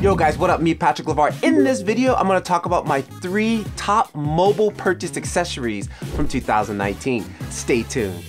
Yo guys, what up? Me, Patrick LeVar. In this video, I'm gonna talk about my three top mobile purchase accessories from 2019. Stay tuned.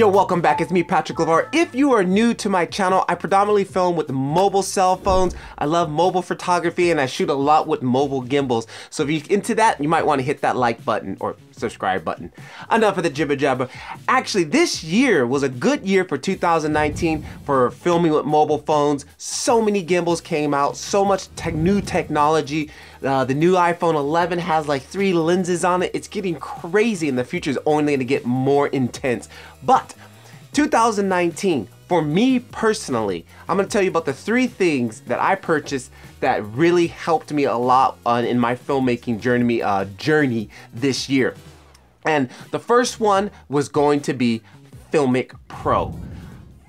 Yo, welcome back. It's me, Patrick LeVar. If you are new to my channel, I predominantly film with mobile cell phones. I love mobile photography and I shoot a lot with mobile gimbals. So if you're into that, you might want to hit that like button or subscribe button. Enough of the jibber jabber. Actually, this year was a good year for 2019 for filming with mobile phones. So many gimbals came out, so much te new technology. Uh, the new iPhone 11 has like three lenses on it. It's getting crazy and the future is only gonna get more intense. But 2019, for me personally, I'm gonna tell you about the three things that I purchased that really helped me a lot on, in my filmmaking journey, uh, journey this year. And the first one was going to be Filmic Pro.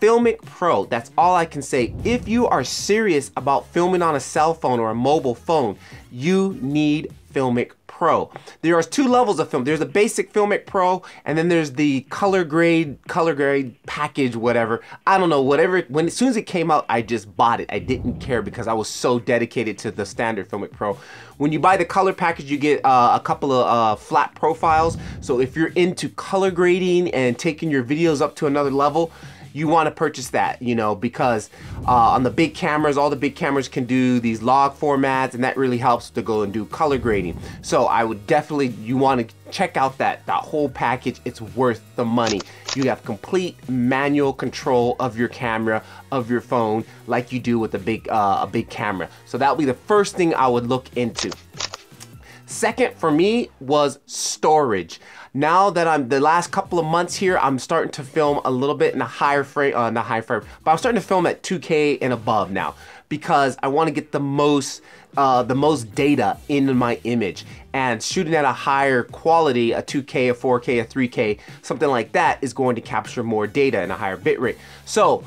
Filmic Pro, that's all I can say. If you are serious about filming on a cell phone or a mobile phone, you need Filmic Pro. There are two levels of film. There's the basic Filmic Pro, and then there's the color grade, color grade package, whatever. I don't know, whatever. When as soon as it came out, I just bought it. I didn't care because I was so dedicated to the standard Filmic Pro. When you buy the color package, you get uh, a couple of uh, flat profiles. So if you're into color grading and taking your videos up to another level, you want to purchase that, you know, because uh, on the big cameras, all the big cameras can do these log formats and that really helps to go and do color grading. So I would definitely, you want to check out that, that whole package. It's worth the money. You have complete manual control of your camera, of your phone, like you do with a big, uh, a big camera. So that would be the first thing I would look into. Second for me was storage. Now that I'm the last couple of months here, I'm starting to film a little bit in a higher frame, uh, not high frame, but I'm starting to film at 2K and above now because I want to get the most uh, the most data in my image and shooting at a higher quality, a 2K, a 4K, a 3K, something like that is going to capture more data and a higher bitrate. So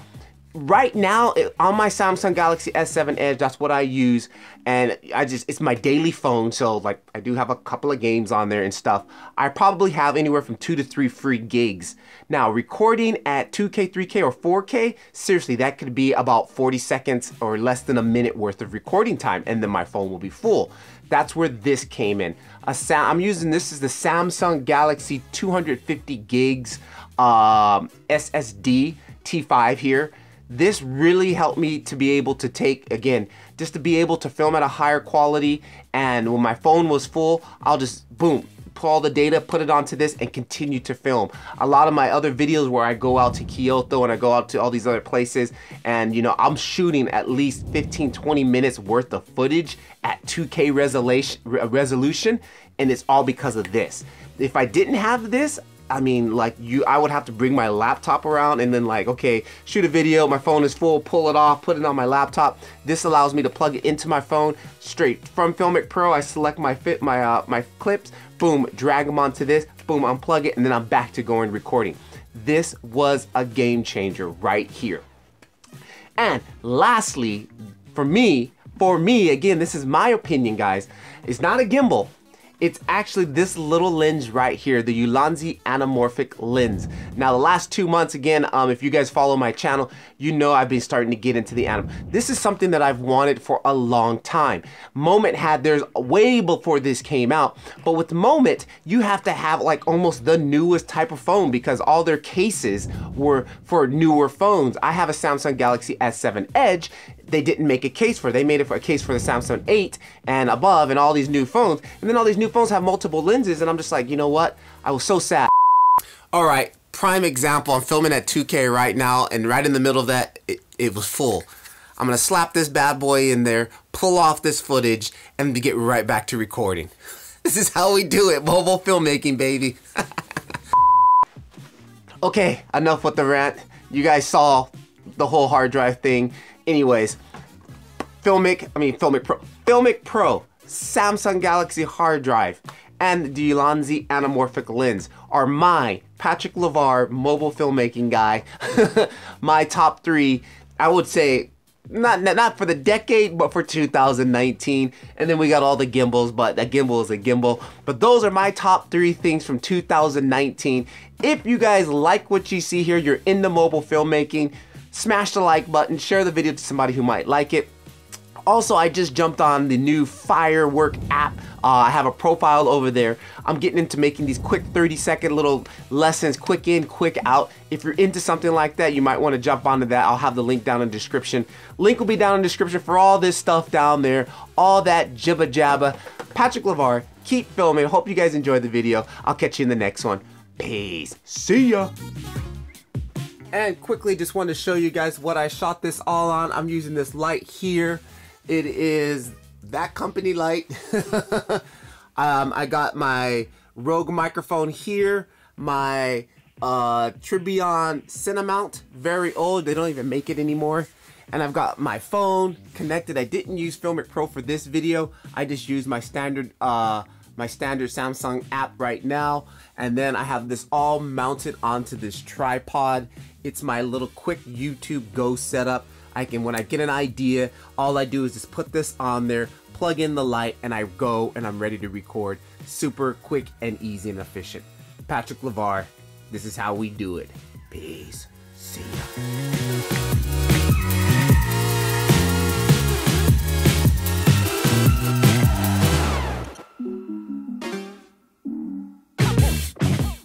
right now on my Samsung Galaxy S7 Edge, that's what I use. And I just, it's my daily phone. So like I do have a couple of games on there and stuff. I probably have anywhere from two to three free gigs. Now recording at 2K, 3K or 4K, seriously, that could be about 40 seconds or less than a minute worth of recording time. And then my phone will be full. That's where this came in. A Sam I'm using, this is the Samsung Galaxy 250 gigs um, SSD T5 here this really helped me to be able to take, again, just to be able to film at a higher quality. And when my phone was full, I'll just, boom, pull all the data, put it onto this, and continue to film. A lot of my other videos where I go out to Kyoto and I go out to all these other places, and you know, I'm shooting at least 15, 20 minutes worth of footage at 2K resolution, resolution and it's all because of this. If I didn't have this, I mean, like you, I would have to bring my laptop around and then like, okay, shoot a video, my phone is full, pull it off, put it on my laptop. This allows me to plug it into my phone straight from Filmic Pro. I select my fit, my uh, my clips, boom, drag them onto this, boom, unplug it, and then I'm back to going recording. This was a game changer right here. And lastly, for me, for me, again, this is my opinion, guys. It's not a gimbal. It's actually this little lens right here, the Ulanzi anamorphic lens. Now the last two months, again, um, if you guys follow my channel, you know I've been starting to get into the anim. This is something that I've wanted for a long time. Moment had theirs way before this came out, but with Moment, you have to have like almost the newest type of phone because all their cases were for newer phones. I have a Samsung Galaxy S7 Edge they didn't make a case for. They made it for a case for the Samsung 8 and above and all these new phones. And then all these new phones have multiple lenses and I'm just like, you know what? I was so sad. All right, prime example, I'm filming at 2K right now and right in the middle of that, it, it was full. I'm gonna slap this bad boy in there, pull off this footage, and get right back to recording. This is how we do it, mobile filmmaking, baby. okay, enough with the rant. You guys saw the whole hard drive thing. Anyways, Filmic, I mean Filmic Pro, Filmic Pro, Samsung Galaxy hard drive, and the Ulanzi anamorphic lens are my Patrick LeVar mobile filmmaking guy, my top three, I would say not not for the decade, but for 2019. And then we got all the gimbals, but that gimbal is a gimbal. But those are my top three things from 2019. If you guys like what you see here, you're into mobile filmmaking, smash the like button, share the video to somebody who might like it. Also, I just jumped on the new Firework app. Uh, I have a profile over there. I'm getting into making these quick 30 second little lessons, quick in, quick out. If you're into something like that, you might want to jump onto that. I'll have the link down in the description. Link will be down in the description for all this stuff down there, all that jibba jabba. Patrick LeVar, keep filming. Hope you guys enjoyed the video. I'll catch you in the next one. Peace. See ya. And quickly, just wanted to show you guys what I shot this all on. I'm using this light here. It is that company light. um, I got my Rogue microphone here, my uh, Tribion Cinemount, very old. They don't even make it anymore. And I've got my phone connected. I didn't use Filmic Pro for this video. I just used my standard uh, my standard Samsung app right now. And then I have this all mounted onto this tripod. It's my little quick YouTube Go setup. I can, when I get an idea, all I do is just put this on there, plug in the light, and I go and I'm ready to record. Super quick and easy and efficient. Patrick LeVar, this is how we do it. Peace.